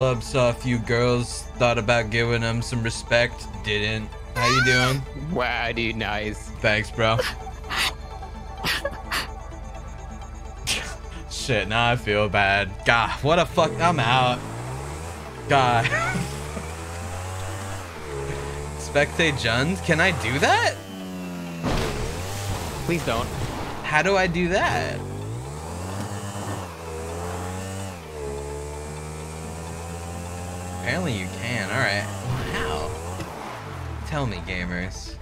Club saw a few girls, thought about giving them some respect, didn't. How you doing? Wow, dude, nice. Thanks, bro. Shit, now I feel bad. God, what a fuck. I'm out. God. Spectate Jund? Can I do that? Please don't. How do I do that? Apparently you can. Alright. How? Tell me, gamers.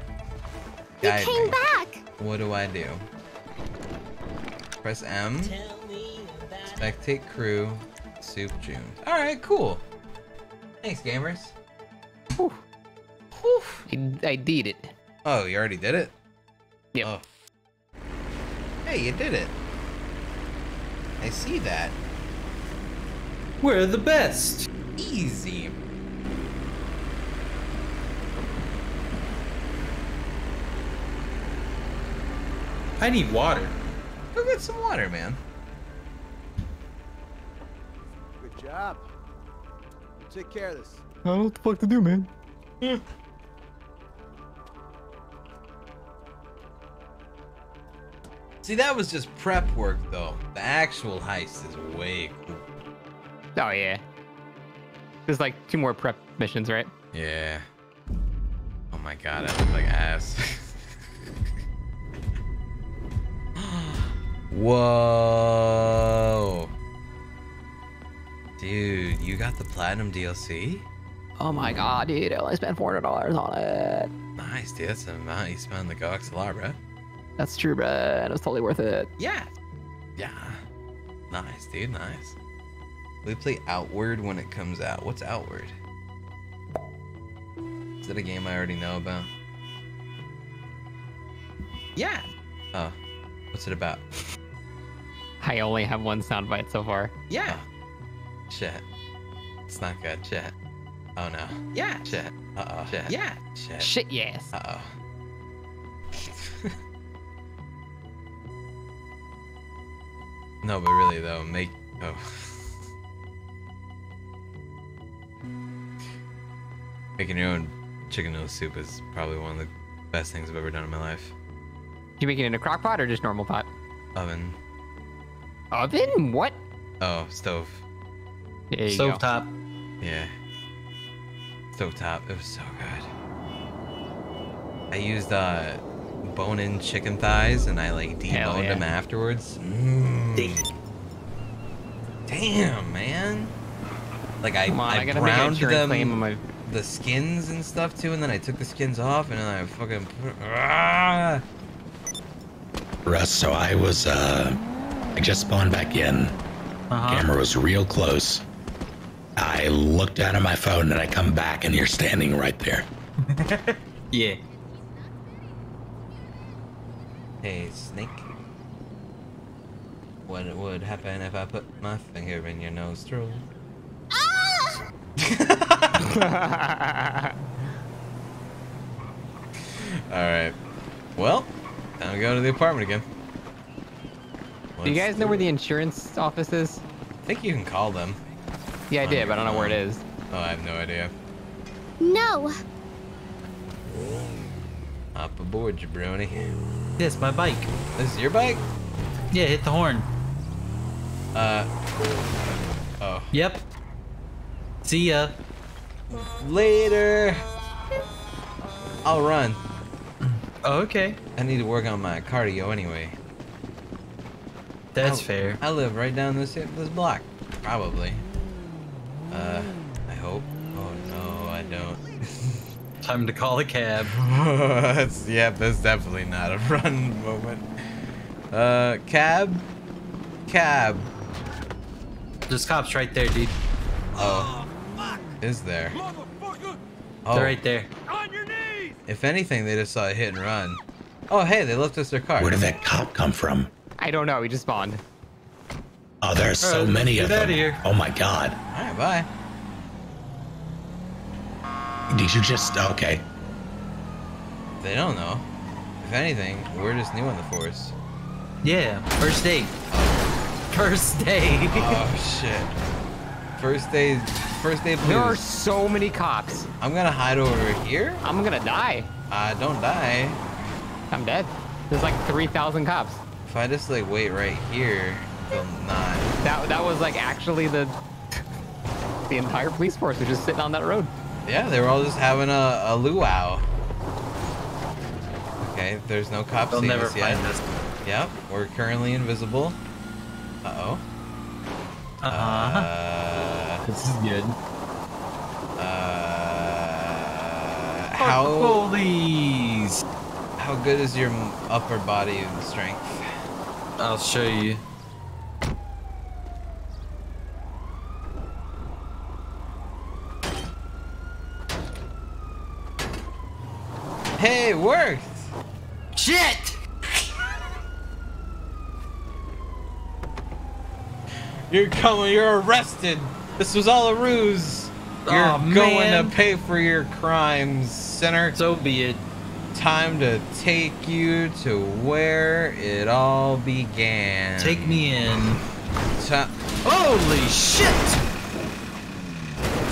You Guide came me. back. What do I do? Press M. Spectate crew. Soup June. Alright, cool. Thanks, gamers. Whew. Whew. I, I did it. Oh, you already did it? Yep. Oh. Hey, you did it. I see that. We're the best. Easy. I need water. Go get some water, man. Good job. Take care of this. I don't know what the fuck to do, man. Hmm. See, that was just prep work, though. The actual heist is way cool. Oh, yeah. There's like two more prep missions, right? Yeah. Oh my god, I look like ass. Whoa. Dude, you got the platinum DLC? Oh my god, dude. I only spent $400 on it. Nice, dude. That's the amount you spend on the Go lot, bro. That's true, bruh. It was totally worth it. Yeah. Yeah. Nice, dude. Nice. We play Outward when it comes out. What's Outward? Is that a game I already know about? Yeah. Oh. What's it about? I only have one soundbite so far. Yeah. Shit. It's not good. Shit. Oh no. Yeah. Shit. Uh oh. Shit. Yeah. Shit. Shit, yes. Uh oh. no, but really though, make oh. Making your own chicken noodle soup is probably one of the best things I've ever done in my life. You making it in a crock pot or just normal pot? Oven. Oven? What? Oh, stove. There you go. Stovetop. Yeah. Stovetop. It was so good. I used uh bone-in chicken thighs and I like deboned yeah. them afterwards. Mm. Damn, man. Like I, Come on, I, I, gotta make an browned insurance them, claim my. The skins and stuff too, and then I took the skins off and then I fucking put, ah! Russ, so I was, uh, I just spawned back in. Uh-huh. Camera was real close. I looked down at my phone and I come back and you're standing right there. Yeah. Hey, snake. What would happen if I put my finger in your nose, nostril? Alright. Well, time to go to the apartment again. Do you guys know where the insurance office is? I think you can call them. Yeah, I did, but I don't know where it is. Oh, I have no idea. No. Hop aboard, jabroni. This my bike. This is your bike? Yeah, hit the horn. Uh. Oh. Yep. See ya. Later! I'll run. Oh, okay. I need to work on my cardio anyway. That's Oh. fair. I live right down this this block. Probably. Uh, I hope. Oh no, I don't. Time to call a cab. that's, yep, that's definitely not a run moment. Uh, cab? Cab. There's cops right there, dude. Oh. Is there? Oh, They're right there. if anything, they just saw a hit and run. Oh, hey, they left us their car. Where did that cop come from? I don't know. He just spawned. Oh, there's so Alright, many get of them. outta here. Oh my god. Alright, bye. Did you just, okay. They don't know. If anything, we're just new in the force. Yeah, first date. Oh. First day. Oh, shit. First day, first day There are so many cops. I'm gonna hide over here. I'm gonna die. Uh, don't die. I'm dead. There's like 3,000 cops. If I just like wait right here, they'll not. That that was like actually the the entire police force was just sitting on that road. Yeah, they were all just having a, a luau. Okay, there's no cops They'll never us yet. find us. Yep, we're currently invisible. Uh oh. Uh-huh. Uh, this is good. uh, how Police. how good is your upper body and strength? I'll show you. Hey, it worked! Shit! You're coming. You're arrested. This was all a ruse. You're going to pay for your crimes, sinner. So be it. Time to take you to where it all began. Take me in. Ti- Holy shit!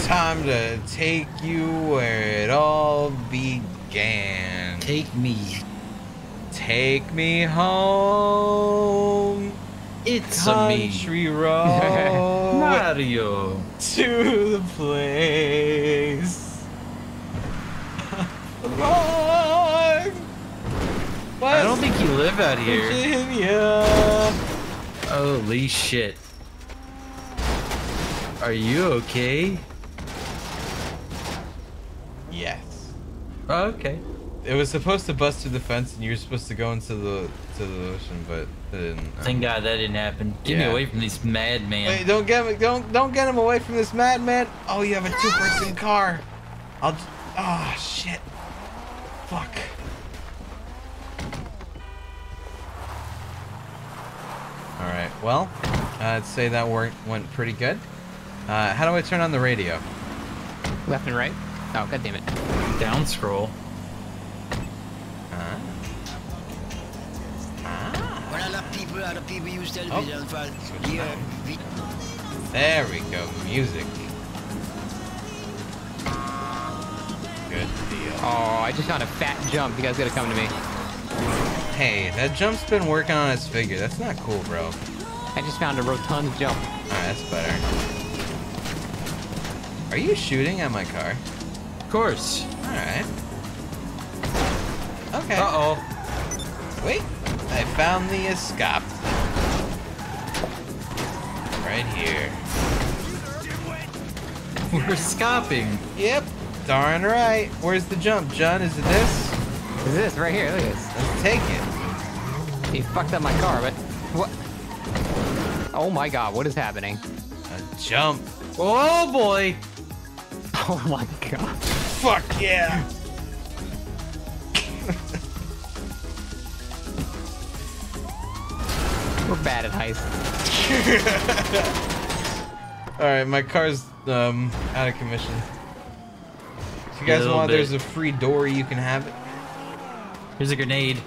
time to take you where it all began. Take me. Take me home, It's a me. country road, Mario. to the place. Long I don't think you live out here. Virginia. Holy shit. Are you okay? Yes. Oh, okay. It was supposed to bust through the fence, and you were supposed to go into the to the ocean, but didn't. Thank God that didn't happen. Get me away from this madman. Wait, don't get me, don't don't get him away from this madman. Oh, you have a two-person car. I'll. j- Oh shit. Fuck. All right. Well, I'd say that work went pretty good. Uh, how do I turn on the radio? Left and right. Oh god damn it. Down scroll. Lot of people, other people use Oh. for year, we- there we go. Music. Good deal. Oh, I just found a fat jump. You guys gotta come to me. Hey, that jump's been working on its figure. That's not cool, bro. I just found a rotund jump. Alright, that's better. Are you shooting at my car? Of course. Alright. Okay. Uh oh. Wait. I found the escape. We're scopping. Yep. Darn right. Where's the jump, John? Is it this? Is this right here? Look at this. Let's take it. He fucked up my car, but what? Oh my god, what is happening? A jump. Oh boy. Oh my god. Fuck yeah. We're bad at heist. Alright, my car's um out of commission. If you guys want, bit. there's a free door you can have it. Here's a grenade.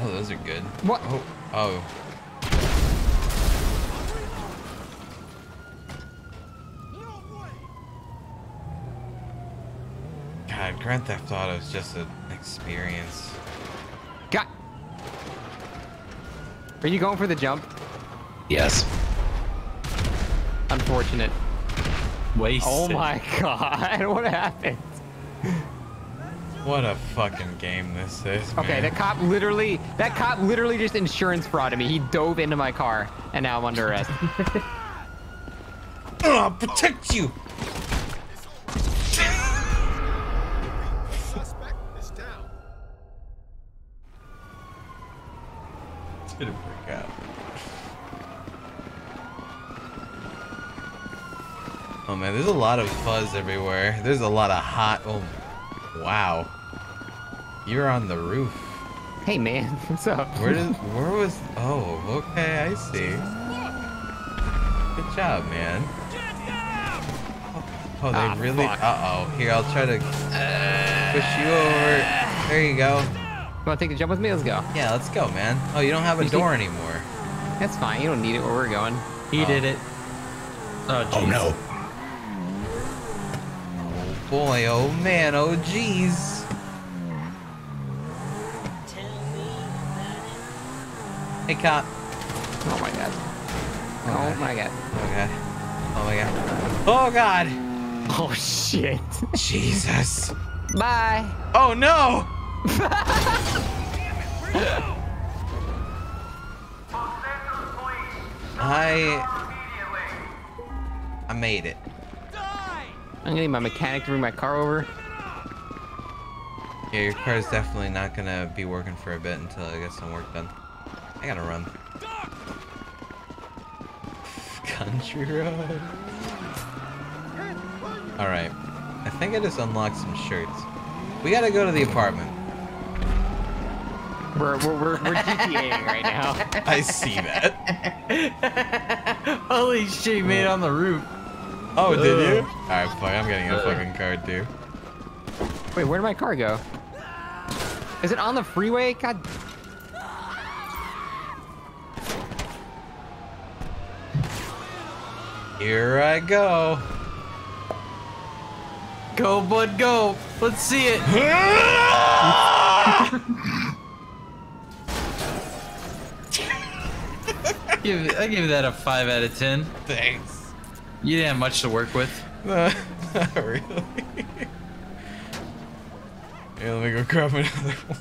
Oh, those are good. What? Oh. Oh. God, Grand Theft Auto is just an experience. God. Are you going for the jump? Yes. Unfortunate. Wasted. Oh my god, what happened? What a fucking game this is. Okay, man. that cop literally, that cop literally just insurance frauded me. He dove into my car, and now I'm under arrest. Ugh, protect you. It's gonna work out. Oh man, there's a lot of fuzz everywhere. There's a lot of hot. Oh, wow. You're on the roof. hey man, what's up? Where did? Where was? Oh, okay, I see. Good job, man. Oh, they Ah, really. fuck. Uh oh. Here, I'll try to push you over. There you go. You wanna take the jump with me? Let's go. Yeah, let's go, man. Oh, you don't have a You see- door anymore. That's fine. You don't need it where we're going. He Oh. did it. Oh, Oh no. Boy, oh man, oh jeez. Hey, cop. Oh my god. Oh, oh my god. Oh god. Oh my god. Oh god. Oh shit. Jesus. Bye. Oh no. I I made it. I'm gonna need my mechanic to bring my car over. Yeah, your car's definitely not gonna be working for a bit until I get some work done. I gotta run. Country road. Alright. I think I just unlocked some shirts. We gotta go to the apartment. We're we're we're, we're GTAing right now. I see that. Holy shit, you made it on the roof. Oh, did you? Alright, fuck, I'm getting a fucking card too. Wait, where did my car go? Is it on the freeway? God. Here I go. Go, bud, go. Let's see it. give, I give that a 5 out of 10. Thanks. You didn't have much to work with. not really. Here, let me go grab another one.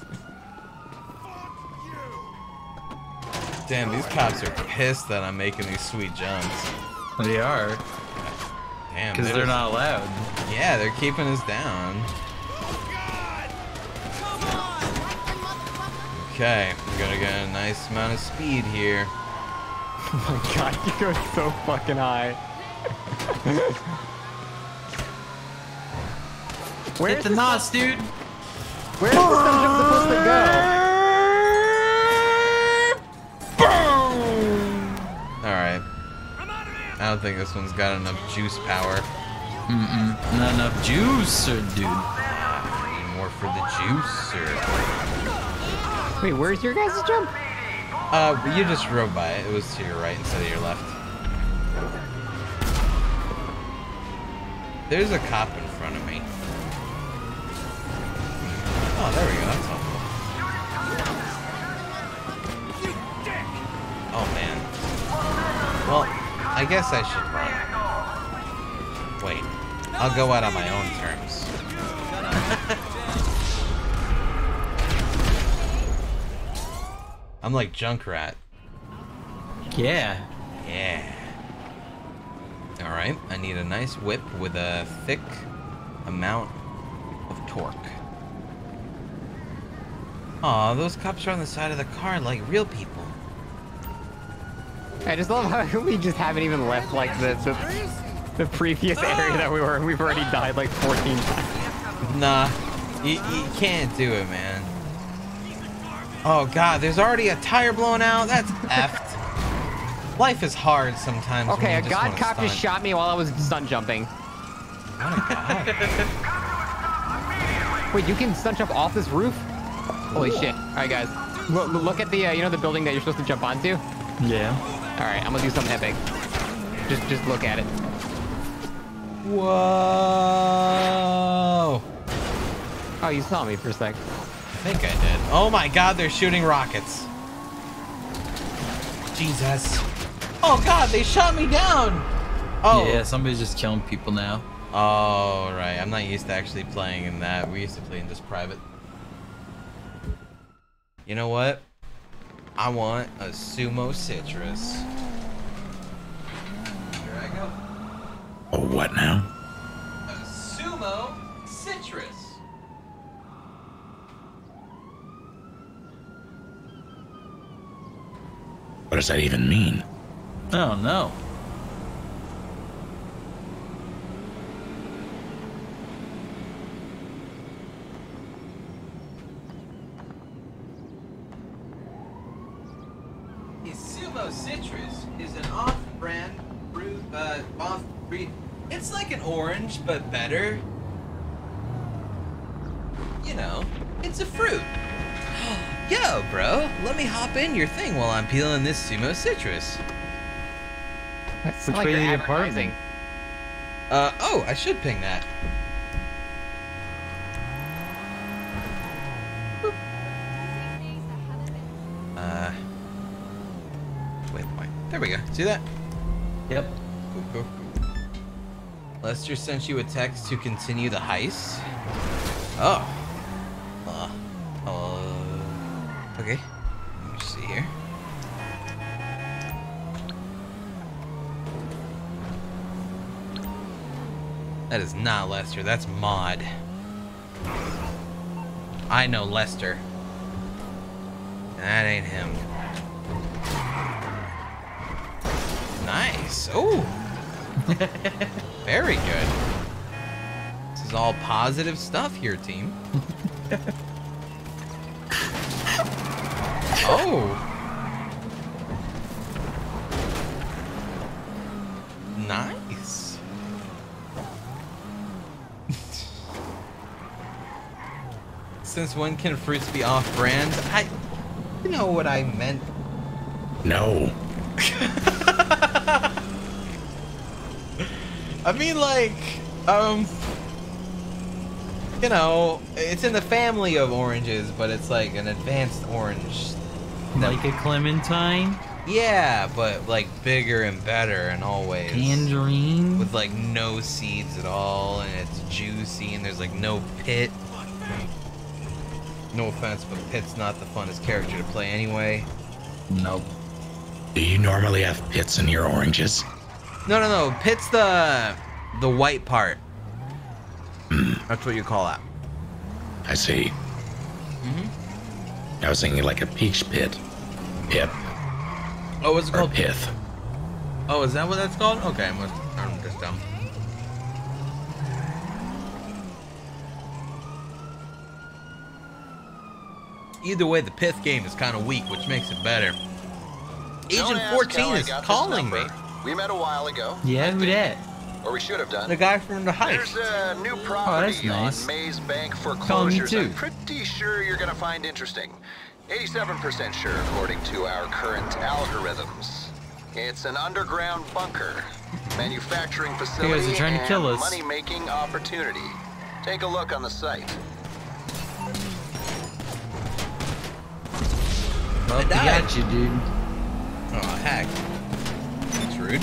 Damn, these cops are pissed that I'm making these sweet jumps. They are. Damn, Because they they're not allowed. Yeah, they're keeping us down. Okay, we're gonna get a nice amount of speed here. Oh my god, you go so fucking high. Where's Hit the the nos, dude. Where's the sun jump supposed to go? Boom! Alright. I don't think this one's got enough juice power. Mm-mm. Not enough juice, or dude. Need more for the juice, or... Wait, where's your guys' jump? Uh, you just rode by it. It was to your right instead of your left. There's a cop in front of me. Oh, there we go. That's helpful. Oh, man. Well, I guess I should run. Wait. I'll go out on my own terms. I'm like Junkrat. Yeah. Yeah. Need a nice whip with a thick amount of torque. Aw, those cops are on the side of the car like real people. I just love how we just haven't even left like the the, the previous area that we were in. We've already died like 14 times. Nah, you, you can't do it, man. Oh god, there's already a tire blown out. That's effed. Life is hard sometimes. when Okay, you a just god wanna cop just shot me while I was stunt jumping. What. Wait, you can stunt jump off this roof? Holy shit. Alright guys, look, look at the, uh, you know the building that you're supposed to jump onto? Yeah. Alright, I'm gonna do something epic. Just, just look at it. Whoa. Oh, you saw me for a sec. I think I did. Oh my god, they're shooting rockets. Jesus. Oh god, they shot me down. Oh. Yeah, somebody's just killing people now. Oh, right. I'm not used to actually playing in that. We used to play in just private. You know what? I want a sumo citrus. Here I go. Oh, what now? A sumo citrus. What does that even mean? Oh, no. A sumo citrus is an off-brand brew, uh, off-breed. It's like an orange, but better. You know, it's a fruit. Yo, bro, let me hop in your thing while I'm peeling this sumo citrus. That's Which like way you're to the advertising. Uh, oh, I should ping that. Uh, wait, wait. There we go. See that? Yep. Cool, cool, cool. Lester sent you a text to continue the heist. Oh. Uh, uh, okay. That is not Lester. That's Maude. I know Lester. That ain't him. Nice. Oh. Very good. This is all positive stuff here, team. oh. Nice. Since when can fruits be off-brand? I, you know what I meant. No. I mean, like, um, you know, it's in the family of oranges, but it's like an advanced orange. Like a clementine, Yeah, but like bigger and better in all ways. tangerine. With like no seeds at all, and it's juicy, and there's like no pit. No offense, but Pit's not the funnest character to play anyway. Nope. Do you normally have pits in your oranges? No, no, no. Pit's the the white part. That's what you call that. I see. Mm-hmm. I was thinking like a peach pit. Pip Oh, what's it or called? pith. Oh, is that what that's called? Okay, I'm just dumb. Either way, the pith game is kind of weak, which makes it better. Agent 14 is calling me. We met a while ago. Yeah, who that? Or we should have done. The guy from the There's heist. a new oh, that's property nice. on Maze Bank Call me foreclosures too. I'm pretty sure you're gonna find interesting. 87% sure according to our current algorithms. It's an underground bunker, manufacturing facility, are trying to and kill us. money-making opportunity. Take a look on the site. Well, we died. got you, dude. Oh, heck. That's rude.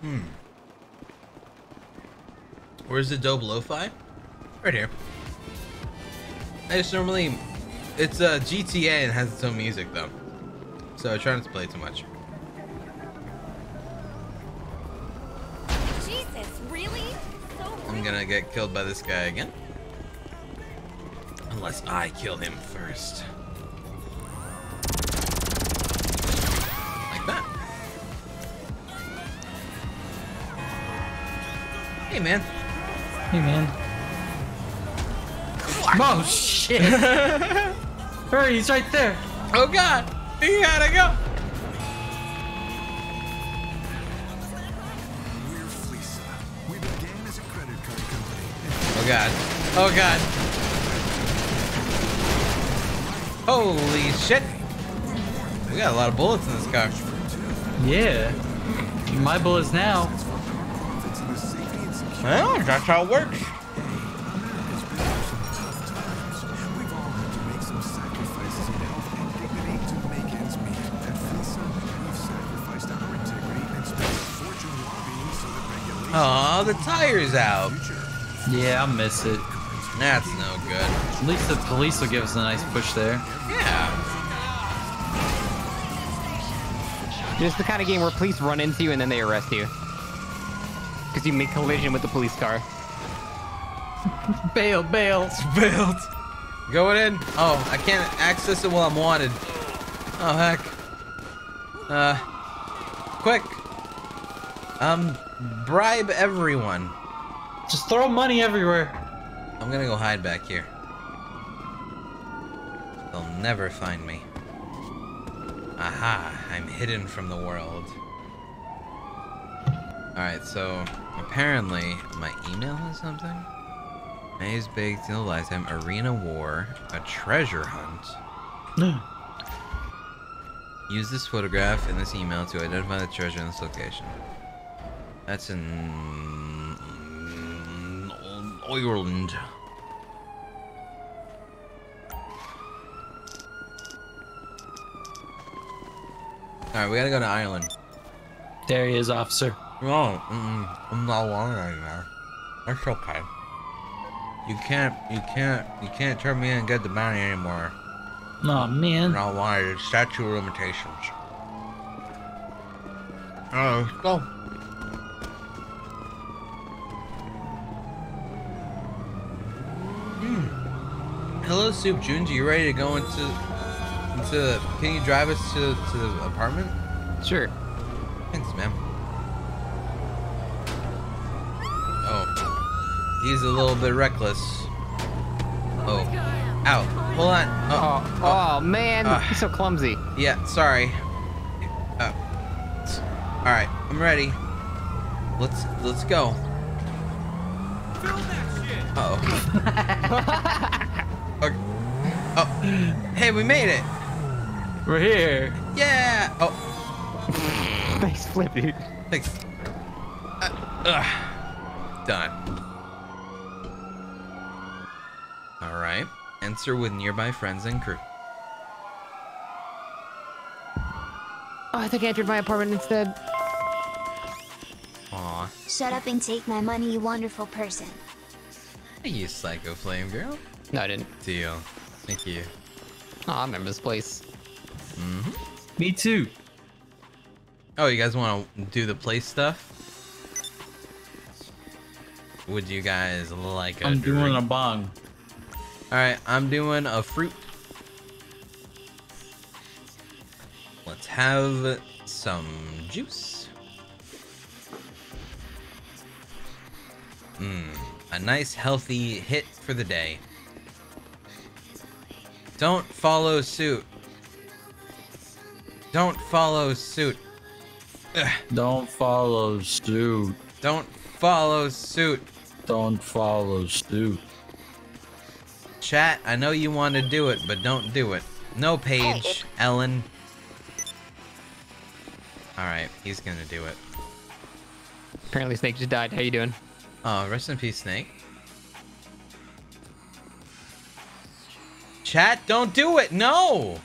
Hmm. Where's the dope lo-fi? Right here. I just normally... It's uh, GTA and has its own music, though. So I try not to play too much. Gonna get killed by this guy again. Unless I kill him first. Like that. Hey, man. Hey, man. Oh, shit. Hurry, he's right there. Oh, God. You gotta go. God. Oh, God. Holy shit. We got a lot of bullets in this car. Yeah. My bullets now. Profits in the safety and security Well, that's how it works. We've all had to make some sacrifices in health and dignity to make ends meet. At Fleeca, we've sacrificed our integrity and spent a fortune lobbying so that regulations Aw, the tire's out. Yeah, I'll miss it. That's no good. At least the police will give us a nice push there. Yeah. It's the kind of game where police run into you and then they arrest you. Because you make collision with the police car. Bail, bail. Built. Going in. Oh, I can't access it while I'm wanted. Oh heck. Uh, quick. Um, bribe everyone. Just throw money everywhere. I'm gonna go hide back here. They'll never find me. Aha, I'm hidden from the world. Alright, so apparently my email has something? Maze baked in a lifetime. Arena war. A treasure hunt. Use this photograph in this email to identify the treasure in this location. That's in Ireland. Alright, we gotta go to Ireland. There he is, officer. No, mm-mm, I'm not wanted anymore. That's okay. You can't, you can't, you can't turn me in and get the bounty anymore. Oh I'm man. not wanted. It's statute of limitations. Uh, oh, let's go. Hmm. Hello, Soup Junji. You ready to go into into? The, can you drive us to to the apartment? Sure. Thanks, ma'am. Oh, he's a little bit reckless. Oh, ow! Hold on. Oh, Oh, oh, man, Ah. he's so clumsy. yeah. Sorry. Uh, all right, I'm ready. Let's let's go. okay. Oh, hey, we made it! We're here. Yeah! Oh, nice flip, dude. thanks. Uh, ugh. Done. All right. Answer with nearby friends and crew. Oh, I think I entered my apartment instead. Aw. Shut up and take my money, you wonderful person. Hey, you psycho flame girl. No, I didn't. Deal. Thank you. Oh, I remember this place. Mm-hmm. Me too. Oh, you guys want to do the play stuff? Would you guys like a I'm doing a drink? bong. All right, I'm doing a fruit. Let's have some juice. Mmm, a nice healthy hit for the day. Don't follow suit. Don't follow suit. Ugh, Don't follow suit. don't follow suit. Don't follow suit. Chat, I know you want to do it, but don't do it. No, Paige, Ellen. Alright, he's gonna do it. Apparently, Snake just died. How you doing? Oh, rest in peace, Snake. Chat, don't do it! No!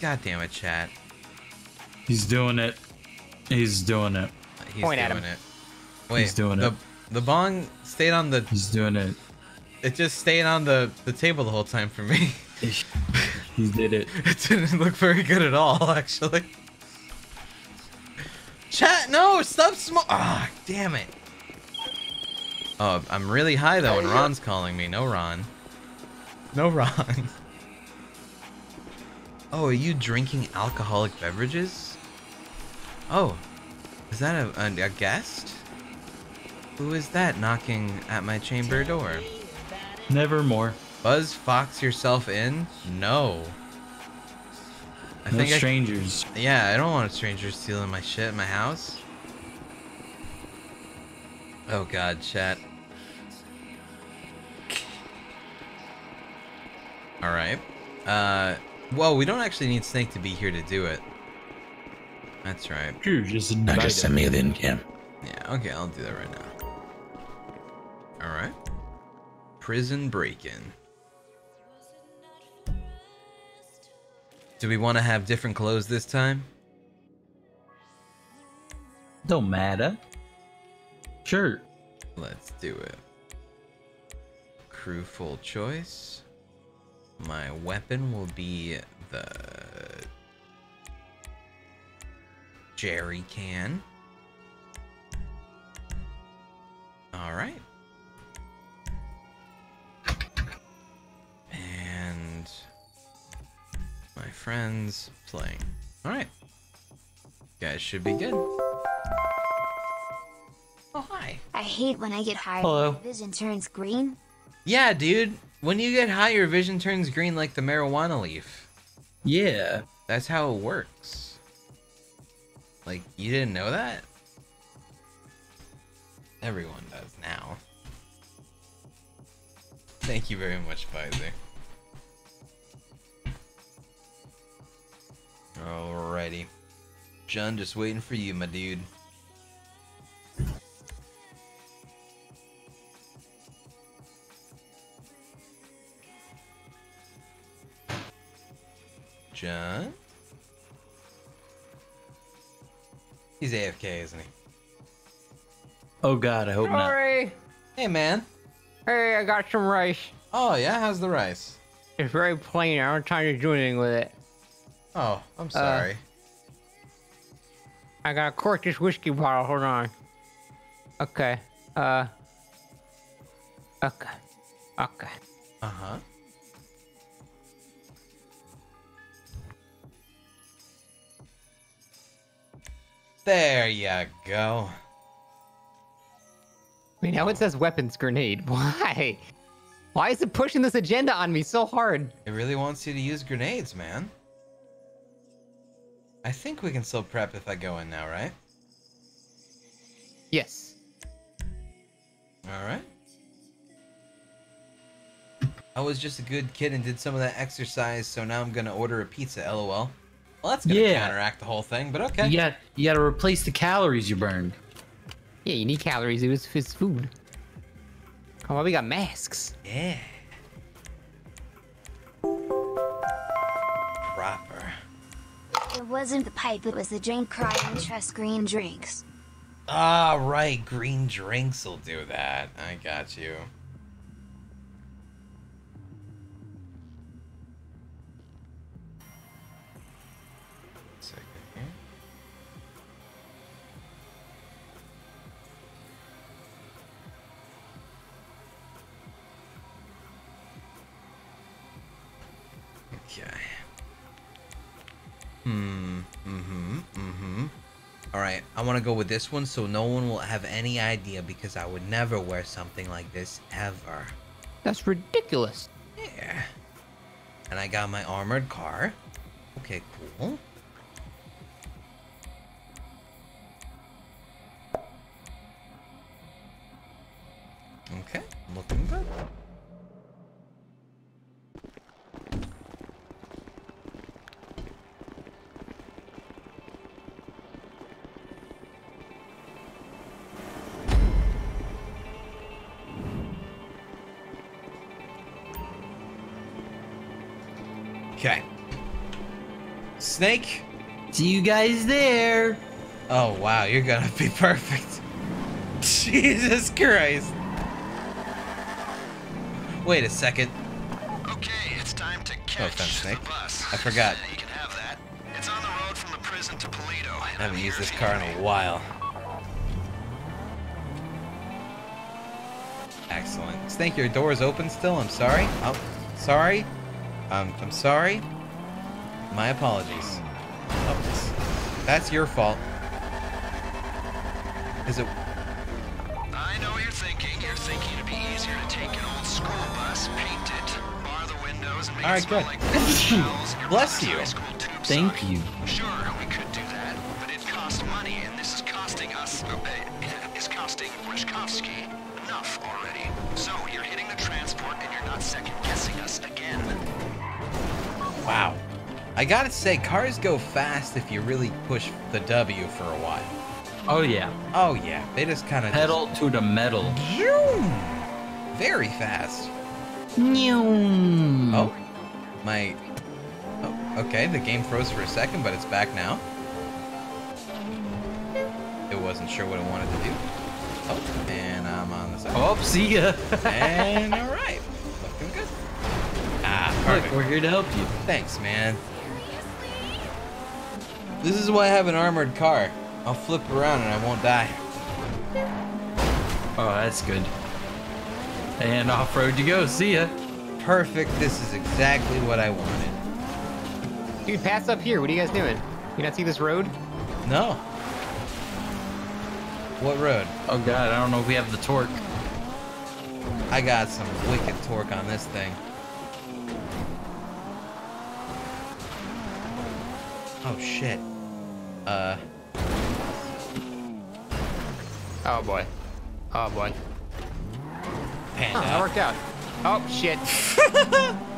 God damn it, chat. He's doing it. He's doing it. He's Point at doing him. it. Wait, He's doing the, it. The bong stayed on the. He's doing it. It just stayed on the, the table the whole time for me. He did it. It didn't look very good at all, actually. Chat, no, stop smoke. Ah, damn it. Oh, I'm really high though, and Ron's calling me. No, Ron. No, Ron. Oh, are you drinking alcoholic beverages? Oh, is that a, a, a guest? Who is that knocking at my chamber door? Nevermore. Buzz Fox yourself in? No. I No think I, strangers. yeah, I don't want strangers stealing my shit in my house. Oh god, chat. Alright. Uh, well, we don't actually need Snake to be here to do it. That's right. You're just Now just send me the in cam. Yeah, okay, I'll do that right now. Alright. Prison break-in. Do we want to have different clothes this time? Don't matter. Sure. Let's do it. Crew full choice. My weapon will be the jerry can. Friends playing. All right. Guys should be good. Oh, hi. I hate when I get high. Hello. Vision turns green. Yeah, dude. When you get high, your vision turns green like the marijuana leaf. Yeah. That's how it works. Like, you didn't know that? Everyone does now. Thank you very much, Pfizer. Alrighty. John, just waiting for you, my dude. John? He's AFK, isn't he? Oh god, I hope not. Sorry. Hey, man. Hey, I got some rice. Oh, yeah? How's the rice? It's very plain. I don't try to do anything with it. Oh, I'm sorry. I gotta cork this whiskey bottle. Hold on. Okay. Uh. Okay. Okay. Uh huh. There you go. I mean, now it says weapons grenade. Why? Why is it pushing this agenda on me so hard? It really wants you to use grenades, man. I think we can still prep if I go in now, right? Yes. Alright. I was just a good kid and did some of that exercise, so now I'm gonna order a pizza, lol. Well, that's gonna Yeah. counteract the whole thing, but okay. You got you got to replace the calories you burned. Yeah, you need calories. It was his food. Oh, well, we got masks. Yeah. It wasn't the pipe, it was the drink crying trust green drinks. Ah, right. Green drinks will do that. I got you. Hmm. Mm-hmm. Mm-hmm. Alright, I want to go with this one so no one will have any idea because I would never wear something like this ever. That's ridiculous. Yeah. And I got my armored car. Okay, cool. Okay, looking good. Snake? See you guys there. Oh wow, you're gonna be perfect. Jesus Christ. Wait a second. Okay, it's time to No catch offense, Snake. the bus. I forgot. You can have that. It's on the road from the prison to Toledo. I haven't used this car in a while. Excellent. Snake, your door is open still? I'm sorry. Oh, sorry. Um, I'm sorry. My apologies. Oh, that's your fault. Is it? I know you're thinking. You're thinking it'd be easier to take an old school bus, paint it, bar the windows, and make All it smell good. like shells. Bless you. high school tube Thank sock. you. Sure, we could do that, but it costs money, and this is costing us. Uh, it's costing Rashkovsky enough already. So you're hitting the transport, and you're not second guessing us again. Wow. I gotta say, cars go fast if you really push the W for a while. Oh yeah. Oh yeah, they just kind of Pedal to the metal. very fast. Oh. Oh, my. Oh, okay. The game froze for a second, but it's back now. It wasn't sure what it wanted to do. Oh, and I'm on the side. Oh, see ya. And all right, looking good. Ah, Look, perfect. we're here to help you. Thanks, man. This is why I have an armored car. I'll flip around and I won't die. Oh, that's good. And off road you go. See ya. Perfect. This is exactly what I wanted. Dude, pass up here. What are you guys doing? You not see this road? No. What road? Oh god, I don't know if we have the torque. I got some wicked torque on this thing. Oh shit. Uh, Oh boy. Oh boy. panned Huh, that worked out. Oh shit.